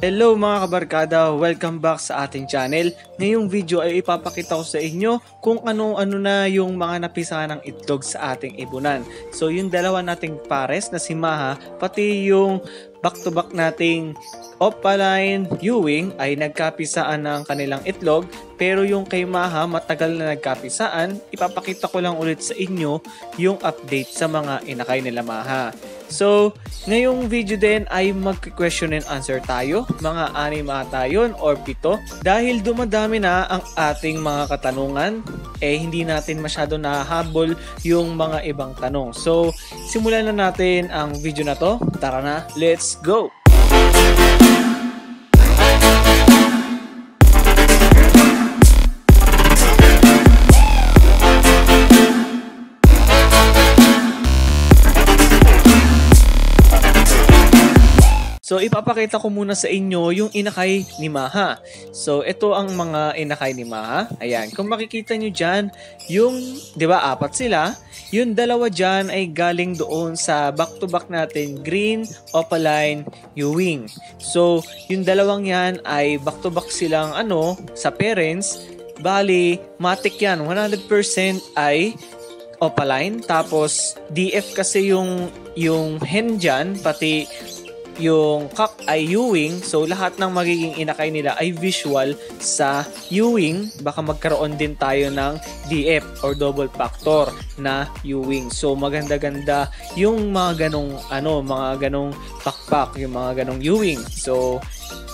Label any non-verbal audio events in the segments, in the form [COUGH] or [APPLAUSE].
Hello mga kabarkada, welcome back sa ating channel. Ngayong video ay ipapakita ko sa inyo kung ano-ano na yung mga napisahan ng itlog sa ating ibunan. So yung dalawa nating pares na si Maha, pati yung back-to-back nating Opaline Ewing ay nagkapisaan ng kanilang itlog pero yung kay Maha matagal na nagkapisaan, ipapakita ko lang ulit sa inyo yung update sa mga inakay nila Maha. So, ngayong video din ay mag-question and answer tayo. Mga anim ata yun or pito. Dahil dumadami na ang ating mga katanungan, eh hindi natin masyado nahabol yung mga ibang tanong. So, simulan na natin ang video na to. Tara na, let's go! So ipapakita ko muna sa inyo yung inakay ni Maha. So ito ang mga inakay ni Maha. Ayan, kung makikita nyo dyan, yung, di ba, apat sila. Yung dalawa dyan ay galing doon sa back-to-back natin, Green, Opaline, Ewing. So yung dalawang yan ay back-to-back silang ano, sa parents. Bali, matik yan. 100% ay Opaline. Tapos DF kasi yung yung hen dyan, pati yung cock ay Ewing. So, lahat ng magiging inakay nila ay visual sa Ewing. Baka magkaroon din tayo ng DF or double factor na Ewing. So, maganda-ganda yung mga ganong, ano, mga ganong pakpak, yung mga ganong Ewing. So,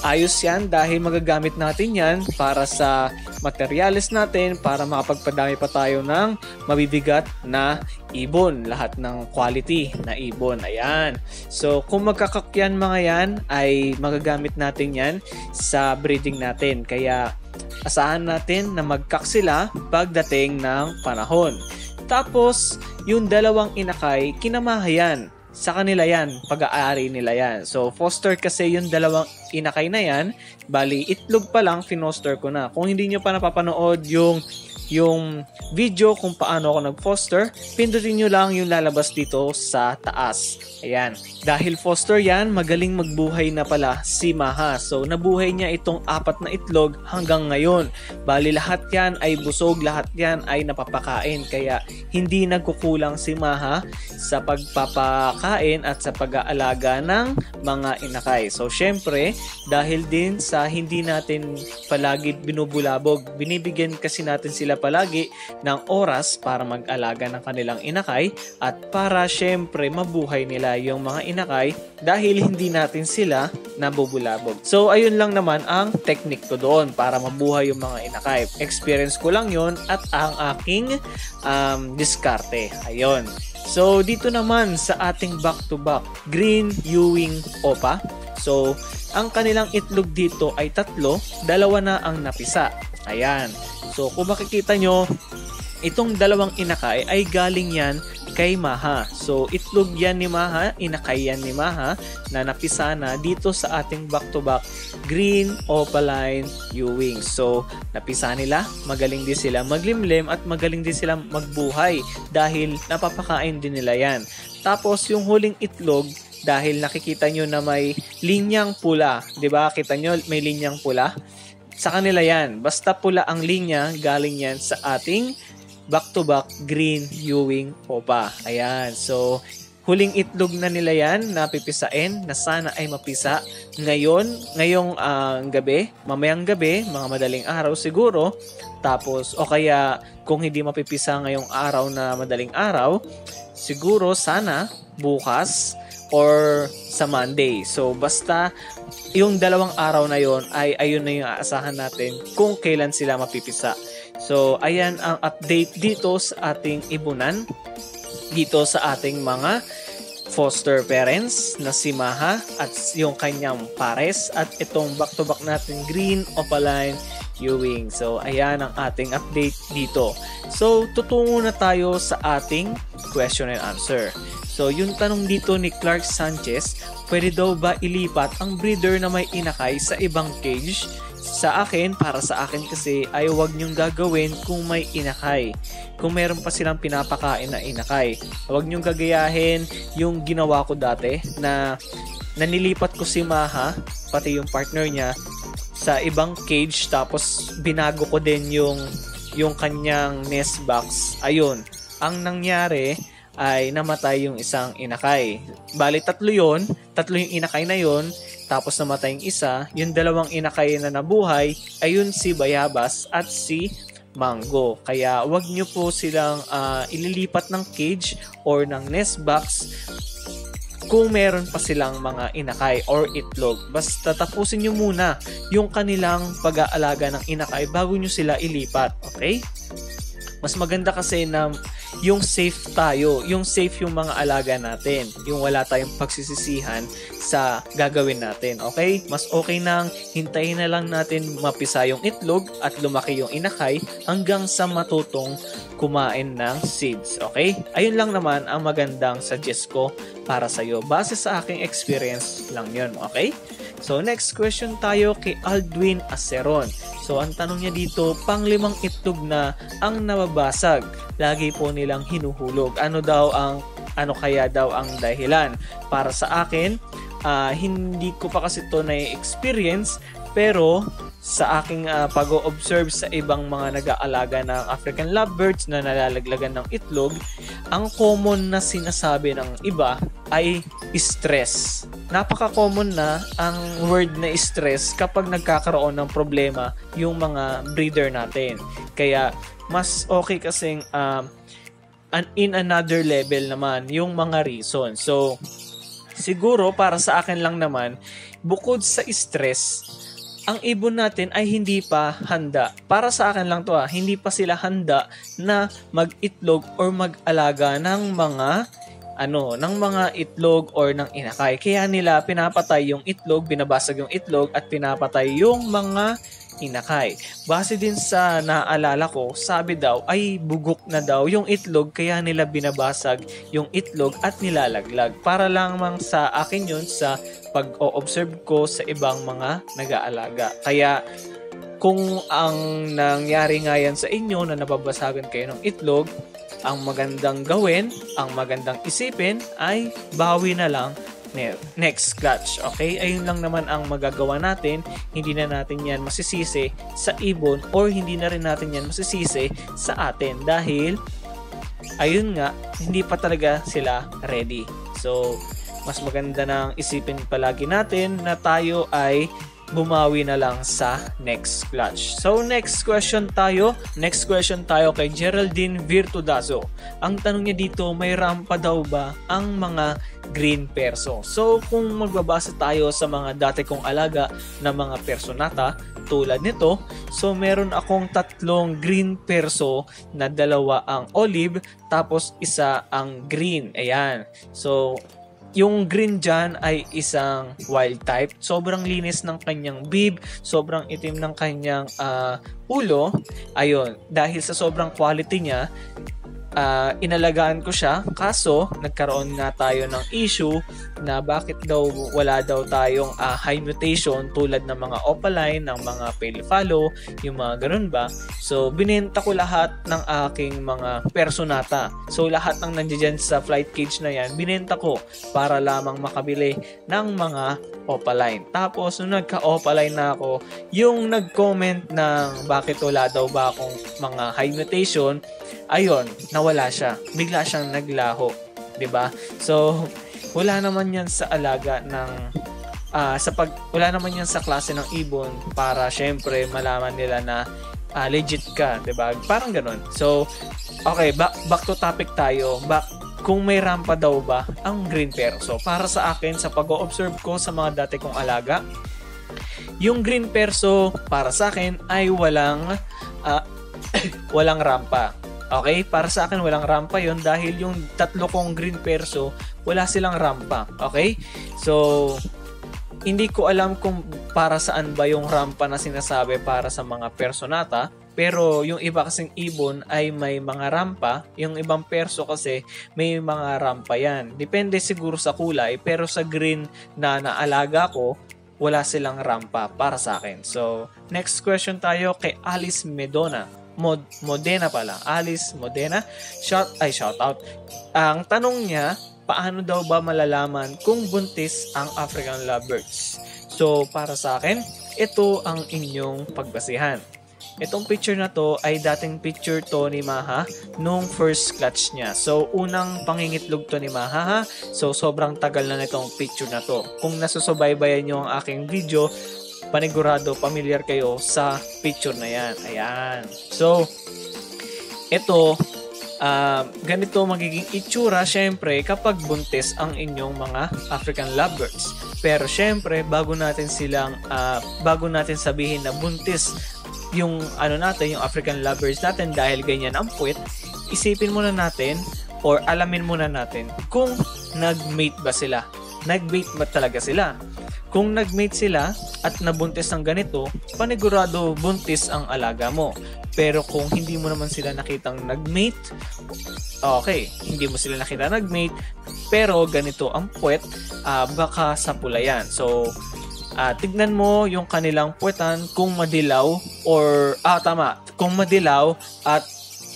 ayos yan dahil magagamit natin yan para sa materials natin para makapagpadami pa tayo ng mabibigat na ibon. Lahat ng quality na ibon. Ayan. So, kung magkakakyan mga yan, ay magagamit natin yan sa breeding natin. Kaya, asahan natin na magkak sila pagdating ng panahon. Tapos, yung dalawang inakay, kinamahayan sa kanila yan, pag-aari nila yan. So, foster kasi yung dalawang inakay na yan, bali, itlog pa lang, finoster ko na. Kung hindi nyo pa napapanood yung yung video kung paano ako nag-foster, pindutin nyo lang yung lalabas dito sa taas. Ayan. Dahil foster yan, magaling magbuhay na pala si Maha. So, nabuhay niya itong apat na itlog hanggang ngayon. Bali, lahat yan ay busog, lahat yan ay napapakain. Kaya, hindi nagkukulang si Maha sa pagpapakain at sa pag-aalaga ng mga inakay. So, syempre, dahil din sa hindi natin palagi binubulabog, binibigyan kasi natin sila palagi ng oras para mag-alaga ng kanilang inakay at para syempre mabuhay nila yung mga inakay dahil hindi natin sila nabubulabog. So ayun lang naman ang technique ko doon para mabuhay yung mga inakay. Experience ko lang yon at ang aking um, diskarte. Ayun. So dito naman sa ating back-to-back Green Ewing Opa. So ang kanilang itlog dito ay tatlo, dalawa na ang napisa. Ayan. So, kung makikita nyo, itong dalawang inakay ay galing yan kay Maha. So, itlog yan ni Maha, inakay yan ni Maha na napisa na dito sa ating back-to-back green opaline Ewing. So, napisa nila, magaling din sila maglimlim at magaling din sila magbuhay dahil napapakain din nila yan. Tapos, yung huling itlog, dahil nakikita nyo na may linyang pula. 'di ba Kita nyo, may linyang pula sa kanila yan. Basta pula ang linya, galing yan sa ating back-to-back green Ewing Opa. Ayan. So, huling itlog na nila yan na pipisain na sana ay mapisa ngayon, ngayong uh, gabi, mamayang gabi, mga madaling araw siguro. Tapos, o kaya kung hindi mapipisa ngayong araw na madaling araw, siguro sana bukas or sa Monday. So, basta yung dalawang araw na yon ay ayun na yung aasahan natin kung kailan sila mapipisa. So, ayan ang update dito sa ating ibunan. Dito sa ating mga foster parents na si Maha at yung kanyang pares at itong back-to-back natin green opaline Ewing. So, ayan ang ating update dito. So, tutungo na tayo sa ating question and answer. So, yung tanong dito ni Clark Sanchez, pwede daw ba ilipat ang breeder na may inakay sa ibang cage? Sa akin, para sa akin kasi, ay huwag niyong gagawin kung may inakay. Kung meron pa silang pinapakain na inakay. Huwag niyong gagayahin yung ginawa ko dati na nanilipat ko si Maha, pati yung partner niya, sa ibang cage tapos binago ko din yung yung kanyang nest box. Ayun, ang nangyari ay namatay yung isang inakay. Bali, tatlo yon tatlo yung inakay na yon tapos namatay yung isa, yung dalawang inakay na nabuhay, ayun si Bayabas at si Mango. Kaya wag nyo po silang uh, ililipat ng cage or ng nest box kung meron pa silang mga inakay or itlog. Basta tapusin nyo muna yung kanilang pag-aalaga ng inakay bago nyo sila ilipat. Okay? Mas maganda kasi na yung safe tayo, yung safe yung mga alaga natin, yung wala tayong pagsisisihan sa gagawin natin, okay? Mas okay nang hintayin na lang natin mapisa yung itlog at lumaki yung inakay hanggang sa matutong kumain ng seeds, okay? Ayun lang naman ang magandang suggest ko para sa iyo. Base sa aking experience lang yun, okay? So, next question tayo kay Aldwin Aceron. So, ang tanong niya dito, panglimang itlog na ang nababasag. Lagi po nilang hinuhulog. Ano daw ang ano kaya daw ang dahilan? Para sa akin, uh, hindi ko pa kasi to na-experience pero sa aking uh, pag-observe sa ibang mga nag-aalaga ng African lovebirds na nalalaglagan ng itlog, ang common na sinasabi ng iba ay stress. Napaka-common na ang word na stress kapag nagkakaroon ng problema yung mga breeder natin. Kaya mas okay kasing uh, in another level naman yung mga reason. So, siguro para sa akin lang naman, bukod sa stress, ang ibon natin ay hindi pa handa. Para sa akin lang to ah, hindi pa sila handa na mag-itlog or mag-alaga ng mga ano, ng mga itlog or ng inakay. Kaya nila pinapatay yung itlog, binabasag yung itlog at pinapatay yung mga inakay. Base din sa naalala ko, sabi daw ay bugok na daw yung itlog kaya nila binabasag yung itlog at nilalaglag. Para lamang sa akin yun sa pag-o-observe ko sa ibang mga nag-aalaga. Kaya kung ang nangyari nga yan sa inyo na nababasagan kayo ng itlog, ang magandang gawin, ang magandang isipin ay bawi na lang next clutch. Okay? Ayun lang naman ang magagawa natin. Hindi na natin yan masisisi sa ibon or hindi na rin natin yan masisisi sa atin dahil ayun nga, hindi pa talaga sila ready. So, mas maganda nang isipin palagi natin na tayo ay bumawi na lang sa next clutch. So next question tayo, next question tayo kay Geraldine Virtudazo. Ang tanong niya dito, may rampa daw ba ang mga green perso? So kung magbabasa tayo sa mga dati kong alaga na mga personata, tulad nito, so meron akong tatlong green perso na dalawa ang olive tapos isa ang green. Ayan. So yung green dyan ay isang wild type. Sobrang linis ng kanyang bib, sobrang itim ng kanyang uh, ulo. Ayun, dahil sa sobrang quality niya, uh, inalagaan ko siya kaso nagkaroon nga tayo ng issue na bakit daw wala daw tayong uh, high mutation tulad ng mga opaline, ng mga pale follow, yung mga ganun ba. So binenta ko lahat ng aking mga personata. So lahat ng nandiyan sa flight cage na yan, binenta ko para lamang makabili ng mga opaline. Tapos nung nagka-opaline na ako, yung nag-comment ng bakit wala daw ba akong mga high mutation, ayun, nawala siya. Bigla siyang naglaho, 'di ba? So, wala naman 'yan sa alaga ng uh, sa pag wala naman 'yan sa klase ng ibon para syempre malaman nila na uh, legit ka, 'di ba? Parang ganoon. So, okay, back back to topic tayo. Back kung may rampa daw ba ang green perso. Para sa akin, sa pag-observe ko sa mga dati kong alaga, yung green perso para sa akin ay walang uh, [COUGHS] walang rampa. Okay? Para sa akin, walang rampa yon dahil yung tatlo kong green perso, wala silang rampa. Okay? So, hindi ko alam kung para saan ba yung rampa na sinasabi para sa mga personata. Pero yung iba kasing ibon ay may mga rampa. Yung ibang perso kasi may mga rampa yan. Depende siguro sa kulay. Pero sa green na naalaga ko, wala silang rampa para sa akin. So, next question tayo kay Alice Medona. Mod Modena pala. Alice Modena. Shout, ay, shout out. Ang tanong niya, paano daw ba malalaman kung buntis ang African lovebirds? So, para sa akin, ito ang inyong pagbasihan. Itong picture na to ay dating picture to ni Maha nung first clutch niya. So, unang pangingitlog to ni Maha ha. So, sobrang tagal na nitong picture na to. Kung nasusubaybayan nyo ang aking video, panigurado, familiar kayo sa picture na yan. Ayan. So, ito, uh, ganito magiging itsura syempre kapag buntis ang inyong mga African lovebirds. Pero syempre, bago natin silang, uh, bago natin sabihin na buntis yung ano natin, yung African lovers natin dahil ganyan ang puwet, isipin muna natin or alamin muna natin kung nag-mate ba sila. Nag-mate ba talaga sila? Kung nag-mate sila at nabuntis ng ganito, panigurado buntis ang alaga mo. Pero kung hindi mo naman sila nakitang nag-mate, okay, hindi mo sila nakita nag-mate, pero ganito ang puwet, uh, baka sa pula yan. So, uh, tignan mo yung kanilang puwetan kung madilaw or, ah tama, kung madilaw at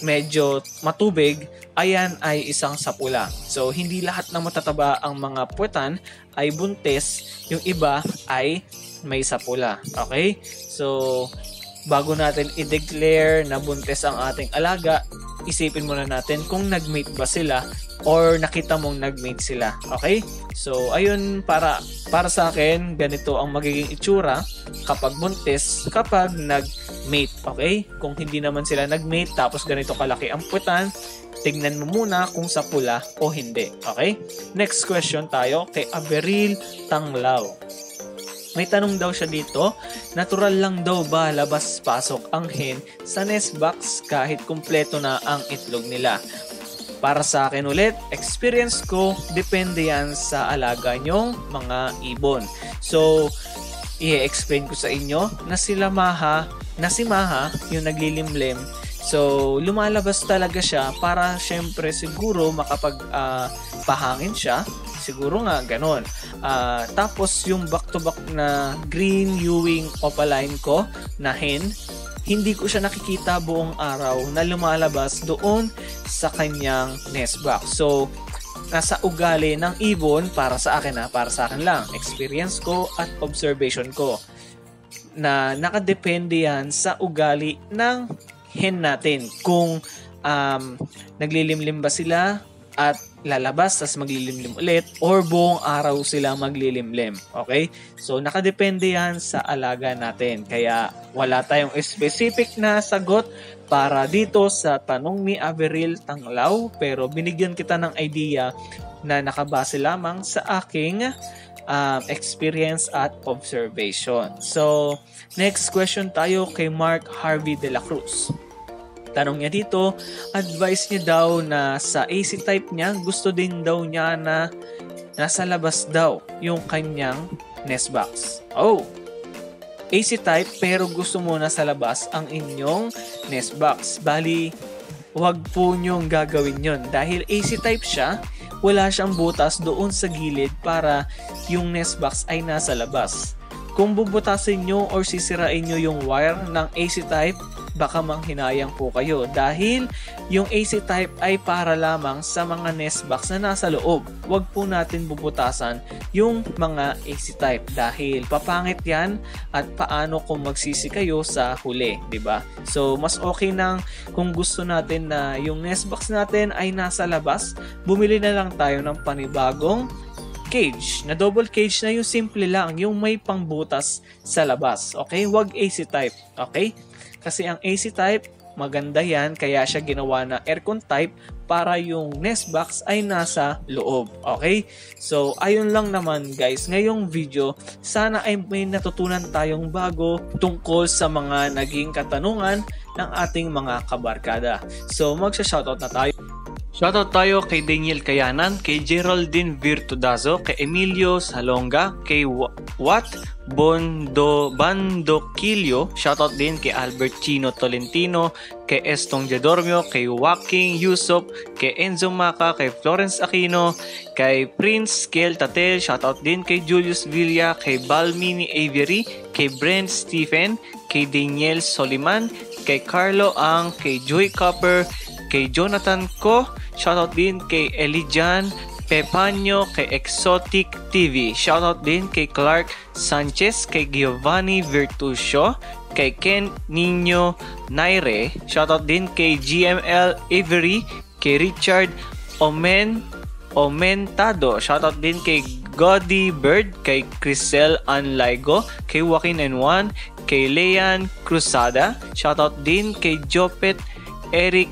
medyo matubig, ayan ay isang sapula. So, hindi lahat ng matataba ang mga puwetan ay buntis, yung iba ay may sapula. Okay? So, bago natin i-declare na buntis ang ating alaga, isipin muna natin kung nag-mate ba sila or nakita mong nag-mate sila. Okay? So, ayun, para, para sa akin, ganito ang magiging itsura kapag buntis, kapag nag-mate. Okay? Kung hindi naman sila nag-mate, tapos ganito kalaki ang puwetan, tignan mo muna kung sa pula o hindi. Okay? Next question tayo kay Aberil Tanglaw. May tanong daw siya dito, natural lang daw ba labas-pasok ang hen sa nest box kahit kumpleto na ang itlog nila? Para sa akin ulit, experience ko, depende yan sa alaga nyong mga ibon. So, i-explain ko sa inyo na sila Maha, na si Maha, yung naglilimlim, So, lumalabas talaga siya para syempre siguro makapag uh, siya. Siguro nga ganon. Uh, tapos yung back-to-back na green Ewing opaline ko na hen, hindi ko siya nakikita buong araw na lumalabas doon sa kanyang nest box. So, nasa ugali ng ibon para sa akin ha, para sa akin lang. Experience ko at observation ko na nakadepende yan sa ugali ng hen natin. Kung um, naglilimlim ba sila at lalabas tas maglilimlim ulit or buong araw sila maglilimlim. Okay? So nakadepende yan sa alaga natin. Kaya wala tayong specific na sagot para dito sa tanong ni Averil Tanglaw pero binigyan kita ng idea na nakabase lamang sa aking um, experience at observation. So, next question tayo kay Mark Harvey de la Cruz. Tanong niya dito, advice niya daw na sa AC type niya, gusto din daw niya na nasa labas daw yung kanyang nest box. Oh, AC type pero gusto mo na sa labas ang inyong nest box. Bali, wag po niyong gagawin yon dahil AC type siya, wala siyang butas doon sa gilid para yung nest box ay nasa labas. Kung bubutasin nyo or sisirain nyo yung wire ng AC type, baka manghinayang po kayo dahil yung AC type ay para lamang sa mga nest box na nasa loob. Huwag po natin bubutasan yung mga AC type dahil papangit yan at paano kung magsisi kayo sa huli, ba? So mas okay nang kung gusto natin na yung nest box natin ay nasa labas, bumili na lang tayo ng panibagong cage. Na double cage na yung simple lang, yung may pangbutas sa labas. Okay? Huwag AC type. Okay? Kasi ang AC type, maganda yan, kaya siya ginawa na aircon type para yung nest box ay nasa loob. Okay? So, ayun lang naman guys. Ngayong video, sana ay may natutunan tayong bago tungkol sa mga naging katanungan ng ating mga kabarkada. So, magsha-shoutout na tayo. Shoutout tayo kay Daniel Kayanan, kay Geraldine Virtudazo, kay Emilio Salonga, kay Wat Bondo Bandokilio, shoutout din kay Albert Chino Tolentino, kay Estong Jadormio, kay Joaquin Yusop, kay Enzo Maca, kay Florence Aquino, kay Prince Kel Tatel, shoutout din kay Julius Villa, kay Balmini Avery, kay Brent Stephen, kay Daniel Soliman, kay Carlo Ang, kay Joy Copper, kay Jonathan Ko, shoutout din kay Elijan Pepanyo, kay Exotic TV. Shoutout din kay Clark Sanchez, kay Giovanni Virtusio, kay Ken Nino Naire. Shoutout din kay GML Avery, kay Richard Omen Omentado. Shoutout din kay Godi Bird, kay Crisel Anlaigo, kay Joaquin N1, kay Lean Cruzada. Shoutout din kay Jopet Eric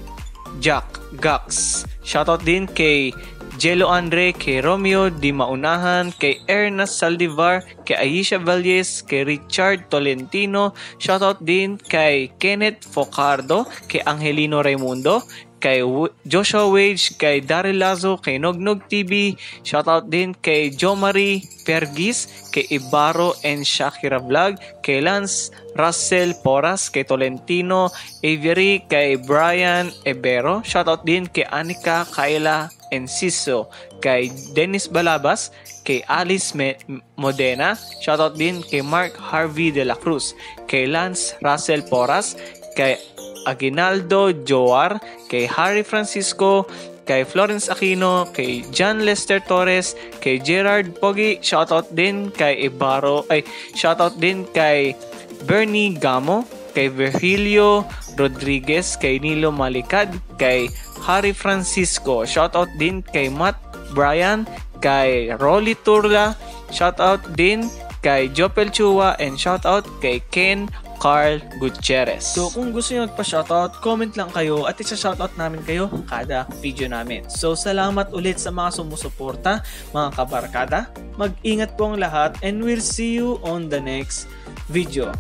Jack Gax. Shoutout din kay Jello Andre, kay Romeo Di Maunahan, kay Ernest Saldivar, kay Aisha Valles, kay Richard Tolentino, shoutout din kay Kenneth Focardo, kay Angelino Raimundo, kay Joshua Wage, kay Daryl Lazo, kay Nognog TV, shoutout din kay Jo Marie Pergis, kay Ibaro and Shakira Vlog, kay Lance Russell Poras, kay Tolentino Avery, kay Brian Ebero, shoutout din kay Anika Kaila Enciso, kay Dennis Balabas, kay Alice Modena, shoutout din kay Mark Harvey de la Cruz, kay Lance Russell Poras, kay Aguinaldo Joar, kay Harry Francisco, kay Florence Aquino, kay John Lester Torres, kay Gerard Pogi, shoutout din kay Ibaro, ay shoutout din kay Bernie Gamo, kay Virgilio Rodriguez, kay Nilo Malikad, kay Harry Francisco, shoutout din kay Matt Bryan, kay Rolly Turla, shoutout din kay Jopel Chua, and shoutout kay Ken Carl Gutierrez. So kung gusto niyo magpa-shoutout, comment lang kayo at isa-shoutout namin kayo kada video namin. So salamat ulit sa mga sumusuporta, mga kabarkada. Mag-ingat po ang lahat and we'll see you on the next video.